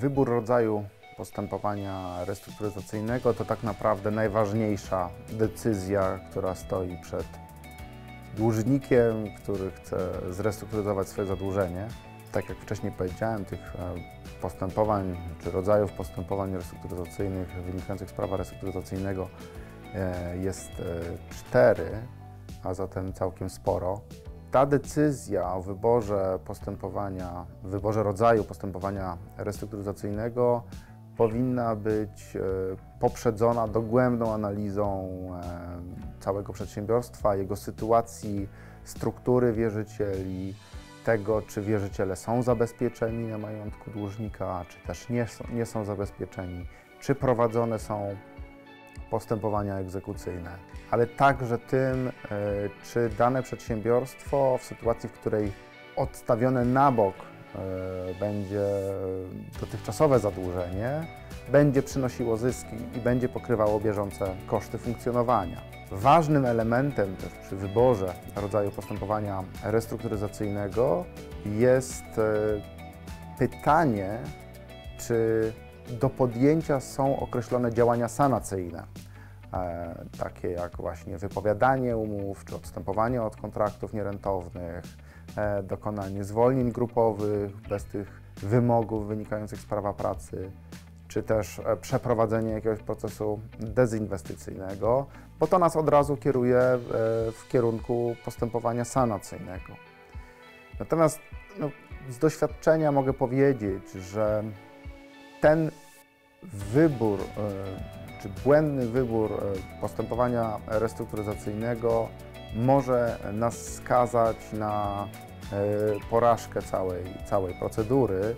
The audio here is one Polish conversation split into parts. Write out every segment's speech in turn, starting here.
Wybór rodzaju postępowania restrukturyzacyjnego to tak naprawdę najważniejsza decyzja, która stoi przed dłużnikiem, który chce zrestrukturyzować swoje zadłużenie. Tak jak wcześniej powiedziałem, tych e, postępowań czy rodzajów postępowań restrukturyzacyjnych wynikających z prawa restrukturyzacyjnego e, jest e, cztery, a zatem całkiem sporo. Ta decyzja o wyborze postępowania, wyborze rodzaju postępowania restrukturyzacyjnego powinna być poprzedzona dogłębną analizą całego przedsiębiorstwa, jego sytuacji, struktury wierzycieli, tego, czy wierzyciele są zabezpieczeni na majątku dłużnika, czy też nie nie są zabezpieczeni, czy prowadzone są postępowania egzekucyjne, ale także tym, e, czy dane przedsiębiorstwo w sytuacji, w której odstawione na bok e, będzie dotychczasowe zadłużenie, będzie przynosiło zyski i będzie pokrywało bieżące koszty funkcjonowania. Ważnym elementem też przy wyborze rodzaju postępowania restrukturyzacyjnego jest e, pytanie, czy do podjęcia są określone działania sanacyjne, takie jak właśnie wypowiadanie umów, czy odstępowanie od kontraktów nierentownych, e, dokonanie zwolnień grupowych bez tych wymogów wynikających z prawa pracy, czy też e, przeprowadzenie jakiegoś procesu dezinwestycyjnego, bo to nas od razu kieruje e, w kierunku postępowania sanacyjnego. Natomiast no, z doświadczenia mogę powiedzieć, że ten wybór, e, błędny wybór postępowania restrukturyzacyjnego może nas skazać na porażkę całej, całej procedury.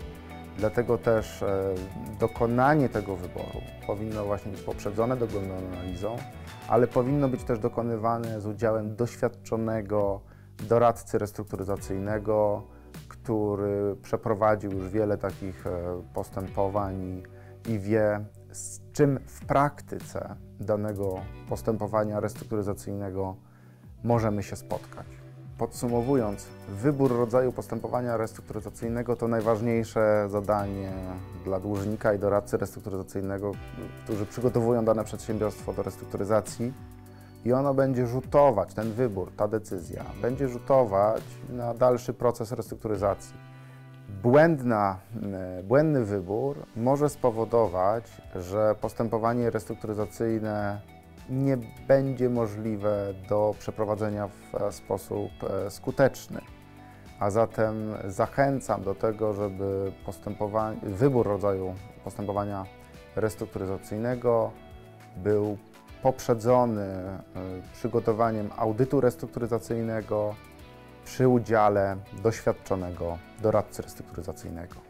Dlatego też e, dokonanie tego wyboru powinno właśnie być poprzedzone dogłębną analizą, ale powinno być też dokonywane z udziałem doświadczonego doradcy restrukturyzacyjnego, który przeprowadził już wiele takich e, postępowań i wie, z czym w praktyce danego postępowania restrukturyzacyjnego możemy się spotkać. Podsumowując, wybór rodzaju postępowania restrukturyzacyjnego to najważniejsze zadanie dla dłużnika i doradcy restrukturyzacyjnego, którzy przygotowują dane przedsiębiorstwo do restrukturyzacji i ono będzie rzutować, ten wybór, ta decyzja, będzie rzutować na dalszy proces restrukturyzacji. Błędna, e, błędny wybór może spowodować, że postępowanie restrukturyzacyjne nie będzie możliwe do przeprowadzenia w e, sposób e, skuteczny. A zatem zachęcam do tego, żeby wybór rodzaju postępowania restrukturyzacyjnego był poprzedzony przygotowaniem audytu restrukturyzacyjnego przy udziale doświadczonego doradcy restrukturyzacyjnego.